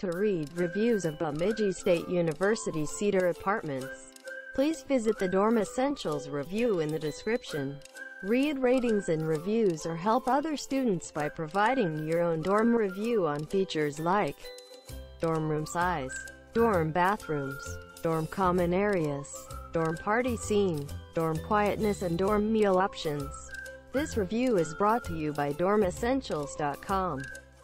To read reviews of Bemidji State University Cedar Apartments, please visit the Dorm Essentials review in the description. Read ratings and reviews or help other students by providing your own dorm review on features like dorm room size, dorm bathrooms, dorm common areas, dorm party scene, dorm quietness and dorm meal options. This review is brought to you by DormEssentials.com,